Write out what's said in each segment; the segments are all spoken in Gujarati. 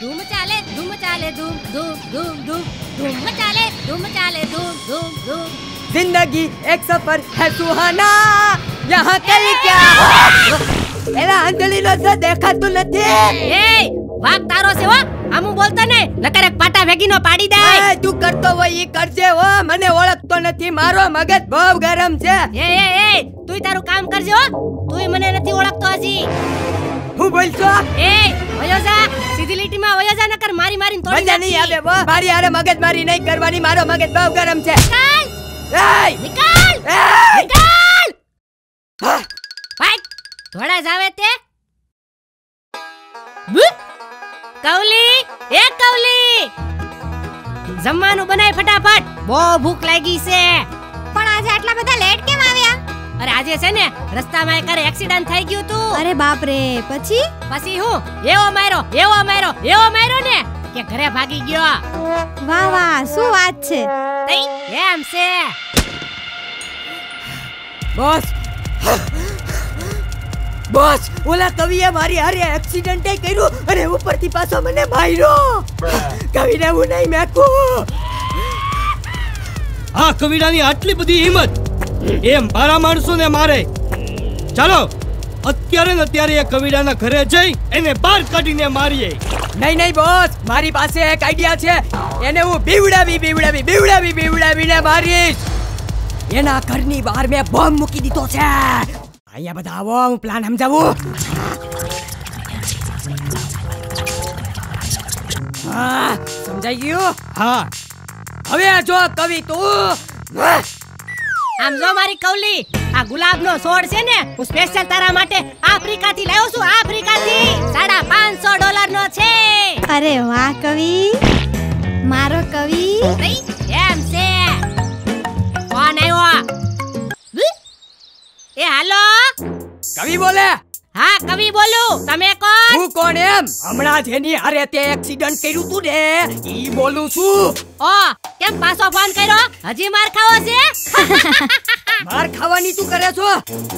ધૂમ ચાલે ધૂમ ચાલે ધૂમ ધૂમ ધૂમ ધૂમ. ધૂમ ચાલે ધૂમ ચાલે ધૂમ ધૂમ ધૂમ. જિંદગી એક સફર હે સુહાના. યહાં કઈ ક્યા એલા અંજલિ નો સ દેખાતું નથી. એ વાક તારો છે હો. આમું બોલતો ને નકર એક પાટા વેગીનો પાડી દે. તું કરતો હોય ઈ કરજે હો. મને ઓળખતો નથી. મારો મગજ બહુ ગરમ છે. એ એ એ તું તારું કામ કરજે હો. તું મને નથી ઓળખતો હજી. હું બોલશો એ વયો જા. સીધી લીટીમાં વયો જા નકર મારી મારીને તોડી નાખી નહીં આવે બો મારી હારે મગજ મારી નહીં કરવાની મારો મગજ બહુ ગરમ છે. નિકાલ! એય! નિકાલ! એય! નિકાલ! હા! ભાઈ થોડા જાવે તે? બુ! કવલી એ કવલી! જમવાનું બનાય ફટાફટ. બહુ ભૂખ લાગી છે. પણ આજે આટલા બધા લેટ કેમ અરે આજે છે ને રસ્તામાં એક એક્સિડન્ટ થઈ ગયું તું. અરે બાપ રે પછી? પછી હું? એવો માર્યો એવો માર્યો એવો માર્યો ને કે ઘરે ભાગી ગયો. વાહ વાહ શું વાત છે? તઈ એમ છે. બોસ. બોસ ઓલા કવિએ મારી હારે એક્સિડન્ટ કર્યું અને ઉપરથી પાછો મને માર્યો. કવિને હું નહીં મેકું. આ કવિડાની આટલી બધી હિંમત એ મારા માણસોને મારે. ચાલો અત્યારે ને અત્યારે એ કવિડાના ઘરે જઈ એને બહાર કાઢીને મારીએ. નહીં નહીં બોસ મારી પાસે એક આઈડિયા છે. એને હું બીવડાવી બીવડાવી બીવડાવી બીવડાવીને મારીશ. એના ઘરની બહાર મેં બોમ્બ મૂકી દીધો છે. અહીંયા બધા આવો હું પ્લાન સમજાવું. હા સમજાઈ ગયું? હા. હવે જો કવિ તું. આમ જો મારી કવલી આ ગુલાબનો છોડ છે ને હું સ્પેશિયલ તારા માટે આફ્રિકાથી લાવ્યો છું આફ્રિકાથી. સાડા પાંચસો ડોલર નો છે. અરે વાહ કવિ મારો કવિ. એમ છે? કોણ આવ્યો? એ હાલો. કવિ બોલે. હા કવિ બોલું. તમે કોણ? હું કોણ એમ? હમણાં જેની હારે તે એક્સિડન્ટ કર્યું તું ને. ઈ બોલું છું. ઓ કેમ પાછો ફોન કર્યો? હજી માર ખાવો છે? માર ખાવાની તું કરે છો?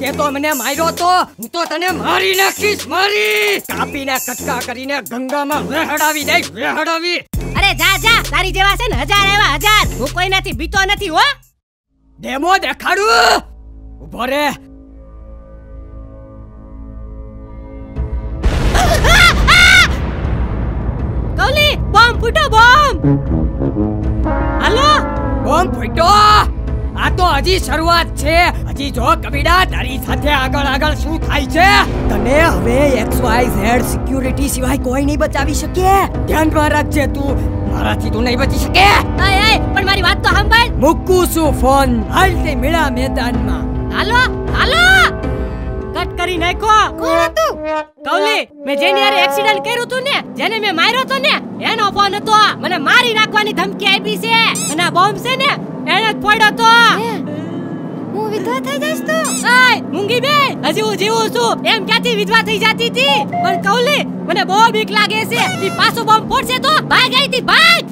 તે તો મને માર્યો તો. હું તો તને મારી નાખીશ મારી. કાપીને કટકા કરીને ગંગામાં વેહડાવી દઈશ વેહડાવી. અરે જા જા. તારી જેવા છે ને હજાર એવા હજાર. હું કોઈનાથી બીતો નથી હો. ડેમો દેખાડું. ઊભો રે. કવલી બોમ્બ ફૂટો બોમ્બ. હાલો. બોમ્બ ફૂટો. આ તો હજી શરૂઆત છે. હજી જો કબીડા તારી સાથે આગળ આગળ શું થાય છે? તને હવે એક્સ વાય ઝેડ સિક્યુરિટી સિવાય કોઈ નહીં બચાવી શકે. ધ્યાનમાં રાખજે તું. મારાથી તું નહીં બચી શકે. અય અય પણ મારી વાત તો સાંભળ. મૂકું શું ફોન. હાલ તે મેળા મેદાનમાં. હાલો હાલો. કટ કરી નાખો. કોણ કવલી મેં જેની હારે એક્સિડન્ટ કર્યું તું ને જેને મેં માર્યો તો ને એનો ફોન હતો મને મારી નાખવાની ધમકી આપી છે. અને આ બોમ્બ છે ને એને જ પડ્યો તો હું વિધવા થઈ જઈશ તો? આય મુંગી બે હજી હું જીવું છું. એમ ક્યાંથી વિધવા થઈ જતી હતી પણ કવલી મને બહુ બીક લાગે છે. ઈ પાછો બોમ્બ ફોડશે તો ભાગ આઈ તી ભાગ.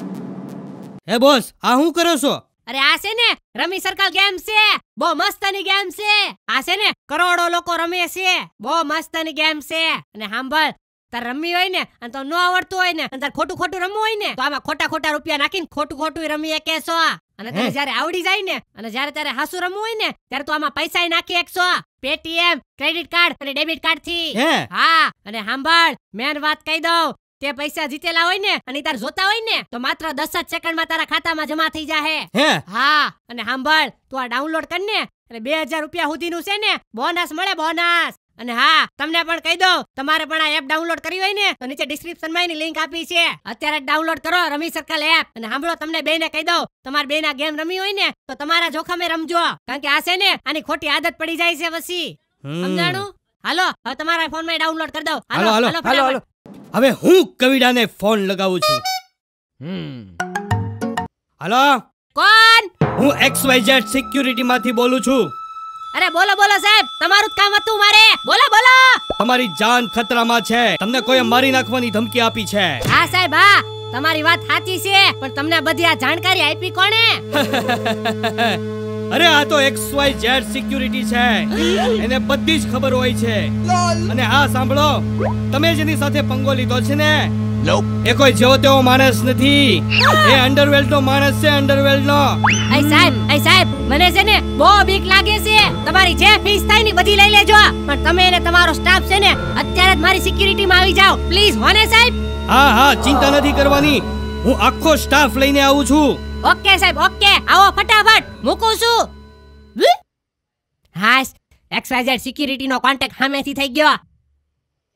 હે બોસ આ હું કરો છો? અરે આ છે ને રમી સર્કલ ગેમ છે બહુ મસ્તની ગેમ છે. આ છે ને કરોડો લોકો રમે છે બહુ મસ્તની ગેમ છે. અને સાંભળ તાર રમવી હોય ને અને તો ન આવડતું હોય ને અને તાર ખોટું ખોટું રમવું હોય ને તો આમાં ખોટા ખોટા રૂપિયા નાખીને ખોટું ખોટું રમી શકે છો અને તને જયારે આવડી જાય ને અને જયારે તારે હાસુ રમવું હોય ને ત્યારે તો આમાં પૈસા નાખી એકસો પેટીએમ ક્રેડિટ કાર્ડ અને ડેબિટ કાર્ડથી. હા. અને સાંભળ મેન વાત કહી દઉં તે પૈસા જીતેલા હોય ને અને તાર જોતા હોય ને તો માત્ર દસ જ સેકન્ડમાં તારા ખાતામાં જમા થઈ જાહે. હે? હા અને સાંભળ તું આ ડાઉનલોડ કર ને અને બે હજાર રૂપિયા સુધીનું છે ને બોનસ મળે બોનસ. અને હા તમને પણ કહી દઉં તમારે પણ આ એપ ડાઉનલોડ કરવી હોય ને તો નીચે ડિસ્ક્રિપ્શનમાં એની લિંક આપી છે. અત્યારે ડાઉનલોડ કરો રમી સર્કલ એપ અને સાંભળો તમને બેને કહી દઉં તમારે બેના ગેમ રમી હોય ને તો તમારા જોખમે રમજો કારણ કે આ છે ને આની ખોટી આદત પડી જાય છે પછી. સમજાણું? હાલો હવે તમારા ફોનમાં ડાઉનલોડ કરી દઉં. હાલો, હાલો હાલો. હવે હું કવિડાને ફોન લગાવું છું. હાલો? કોણ? હું એક્સ વાય ઝેડ સિક્યુરિટી માંથી બોલું છું. અરે બોલો બોલો સાહેબ તમારું જ કામ હતું મારે. બોલો બોલો. તમારી જાન ખતરામાં છે. તમને કોઈ મારી નાખવાની ધમકી આપી છે. હા સાહેબ હા. તમારી વાત સાચી છે પણ તમને બધી આ જાણકારી આપી કોણે? અરે આ તો એક્સ વાય ઝેડ સિક્યુરિટી છે. એને બધી જ ખબર હોય છે. અને હા સાંભળો. તમે જેની સાથે પંગો લીધો છે ને? એ કોઈ જેવો તેવો માણસ નથી. એ અંડરવેલ્ડ નો માણસ છે અંડરવેલ્ડ નો આઈ સાહેબ આઈ સાહેબ મને છે ને બહુ બીક લાગે છે. તમારી જે ફીસ થાયની બધી લઈ લેજો પણ તમે ને તમારો સ્ટાફ છે ને અત્યારે જ મારી સિક્યુરિટી માં આવી જાઓ. પ્લીઝ હોને સાહેબ? હા હા ચિંતા નથી કરવાની. હું આખો સ્ટાફ લઈને આવું છું. ઓકે સાહેબ ઓકે. આવો ફટાફટ. મૂકું છું? હાસ XYZ સિક્યુરિટી નો કોન્ટેક્ટ સામેથી થઈ ગયો.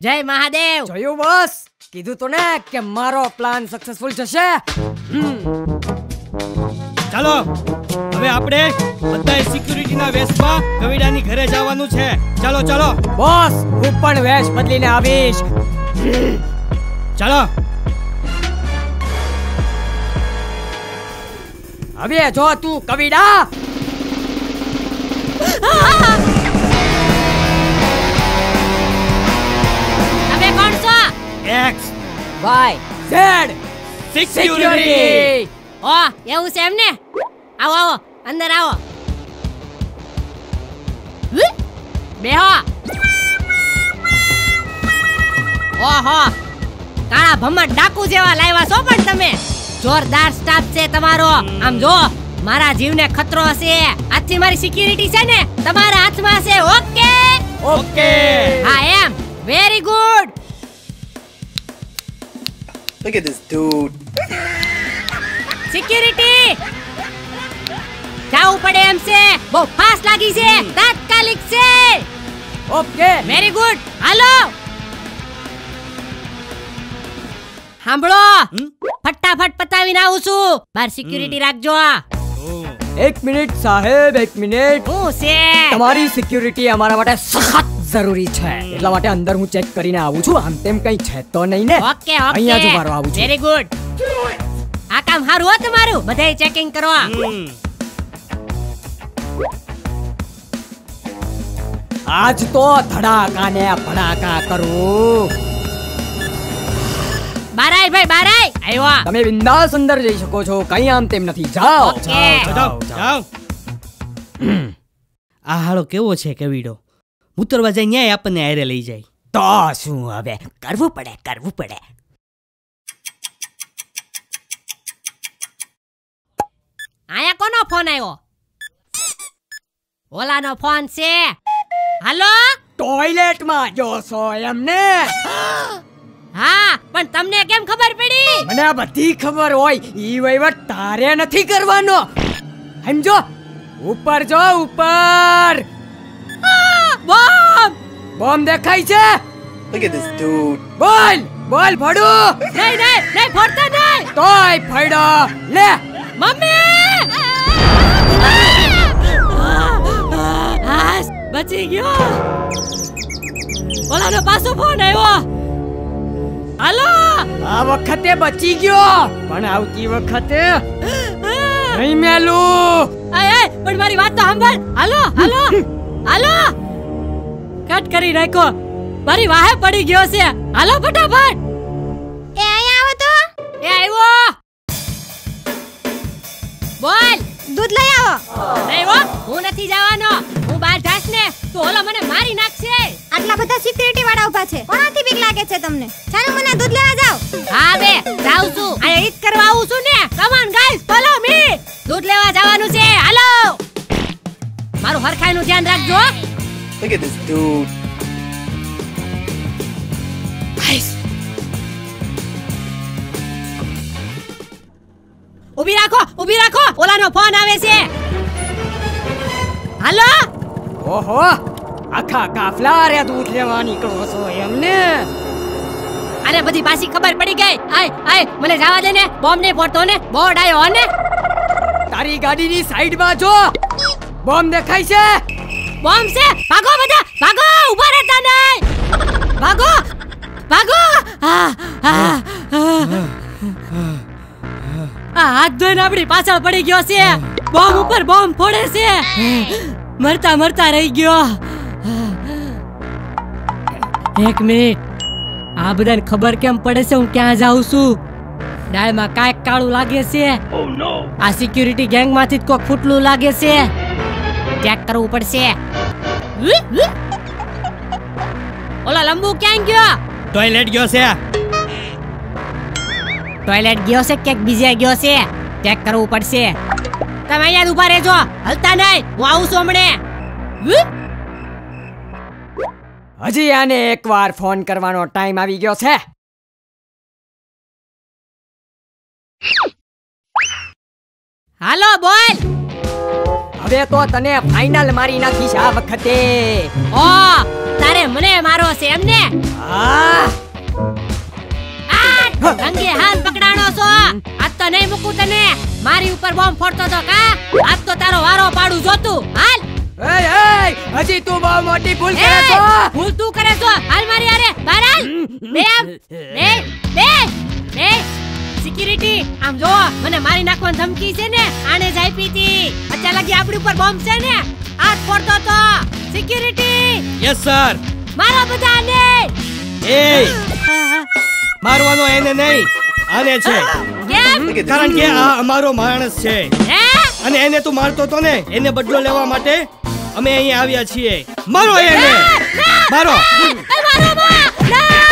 જય મહાદેવ. જોયું બોસ. કીધું તો ને કે મારો પ્લાન સક્સેસફુલ જશે હમ. ચાલો હવે આપણે બધાએ સિક્યુરિટીના વેશમાં કવિડાની ઘરે જવાનું છે. ચાલો ચાલો. બોસ હું પણ વેશ બદલીને આવીશ. ચાલો. હવે જો તું કવિડા. તમે કોણ છો? એક્સ વાય ઝેડ સિક્યુરિટી ઓ એવું છે એમને આવો આવો અંદર આવો? બેહો. ઓહો કાળા ભમર ડાકુ જેવા લાવ્યા છો પણ તમે? જોરદાર સ્ટાફ છે તમારો. આમ જો મારા જીવને ખતરો હશે. આજથી મારી સિક્યુરિટી છે ને તમારા હાથમાં છે ઓકે? ઓકે. હા એમ. Very good Look at this dude. Security જાવું પડે એમ છે. બહુ ફાસ્ટ લાગી છે. તાત્કાલિક છે. ઓકે. વેરી ગુડ હાલો. સાંભળો? ફટાફટ પતાવીને આવું છું. બાર સિક્યુરિટી રાખજો એક મિનિટ સાહેબ એક મિનિટ. હું છે તમારી સિક્યુરિટી અમારા માટે સખત જરૂરી છે. એટલા માટે અંદર હું ચેક કરીને આવું છું. આમ તેમ કઈ છે તો નહીં ને? Okay okay. અહીંયા જ મારો આવું છું. વેરી ગુડ આ કામ સારું હો તમારું. બધાય ચેકિંગ કરો આજ તો ધડાકા ને ભડાકા કરું. બારાય ભાઈ બારાય. આવ્યા તમે બિંદાસ અંદર જઈ શકો છો કઈ આમ તેમ નથી. જાઓ. જાઓ, જાઓ આ હાળો કેવો છે કેવીડો? ઉતરવા જાય ન્યાય આપણને હારે લઈ જાય. તો શું હવે? કરવું પડે કરવું પડે. આયા કોનો ફોન આવ્યો ઓલાનો ફોન છે. હાલો? ટોયલેટમાં જોશો એમને. હા પણ તમને કેમ ખબર પડી? મને આ બધી ખબર હોય. ઈ વહીવટ તારે નથી કરવાનો. સમજો? ઉપર જો ઉપર. Bomb bomb! દેખાય છે? Look at this dude. બોલ બોલ ફડો. નહીં નહીં નહીં ફોડતા નહીં. તોય ફડો. લે. મમ્મી! બચી ગયો. ઓલાનો પાછો ફોન આવ્યો. આ વખતે બચી ગયો. પણ આવતી વખતે નહીં મેલું. આય આય પણ મારી વાત તો સાંભળ. હાલો હાલો હાલો. કટ કરી નાખો મારી વાહે પડી ગયો છે. હાલો ફટાફટ. એ અહીંયા આવો તો. એ આવ્યો. બોલ. દૂધ લઈ આવો. નહીં હો હું નથી જવાનો. હું બહાર તો ઓલો મને મારી નાખશે. આટલા બધા સિક્યુરિટી વાળા ઊભા છે. કોણાથી બીક લાગે છે તમને? ચાલો મને દૂધ લેવા જાઓ. હા બે જાઉં છું. આ ઈટ કરવા આવું છું ને. Come on guys follow me દૂધ લેવા જવાનું છે. હાલો મારું હરખાઈનું ધ્યાન રાખજો. Look at this dude. ઊભી રાખો ઊભી રાખો. ઓલાનો ફોન આવે છે. હાલો ઓહો આખા કાફલા રે દૂધ લેવા નીકળો છો એમને? અરે બધી પાછી ખબર પડી ગઈ. આય આય મને જવા દે ને બોમ્બ નહીં ફોડતો ને બોર્ડ આવ્યો ને. તારી ગાડીની સાઈડમાં જો. બોમ્બ દેખાય છે? બોમ્બ છે? ભાગો બધા ભાગો ઊભા રહેતા નહીં. ભાગો ભાગો. આ હાથ ધોઈને આપણી પાછળ પડી ગયો છે. બોમ્બ ઉપર બોમ્બ ફોડે છે. મરતા મરતા રહી ગયો. એક મિનિટ. આ બધાને ખબર કેમ પડે છે? હું ક્યાં જાઉં છું? ડાળમાં કાંઈક કાળું લાગે છે? આ સિક્યુરિટી ગેંગમાંથી જ કોક ફૂટલું લાગે છે? ચેક કરવું પડશે. ઓલા લંબુ ક્યાં ગયો? ટોયલેટ ગયો છે. ટોયલેટ ગયો છે કે બીજે ગયો છે? ચેક કરવું પડશે. તમે અહીંયા ઊભા રહેજો. હલતા નહીં. હું આવું છું હમણે. હજી આને એકવાર ફોન કરવાનો ટાઈમ આવી ગયો છે. હાલો બોલ. હવે તો તને ફાઇનલ મારી નાખીશ આ વખતે. ઓ તારે મને મારો છે એમને? આ આ રંગે હાથ પકડાણો છો. આ તો નહીં મૂકું તને. મારી ઉપર બોમ્બ ફોડતો તો કા? આજ તો તારો વારો પાડું જોતું હાલ. એય, એય, હજી તું બહુ મોટી ભૂલ કરે છો. ભૂલ તું કરે છો. હાલ મારી આરે બહાર હાલ. બે આમ. બે બે બે. સિક્યુરિટી આમ જો મને મારી નાખવાની ધમકી છે ને આને જ આપી હતી. અત્યારે લાગી આપણી ઉપર બોમ્બ છે ને હાથ ફોડતો તો. સિક્યુરિટી યસ સર મારો બધાને એ મારવાનો એને નહીં આને છે. કારણ કે આ અમારો માણસ છે. અને એને તું મારતો હતો ને એને બદલો લેવા માટે અમે અહીંયા આવ્યા છીએ. મારો એને. મારો. મારો